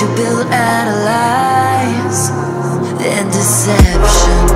you built out of lies and deception.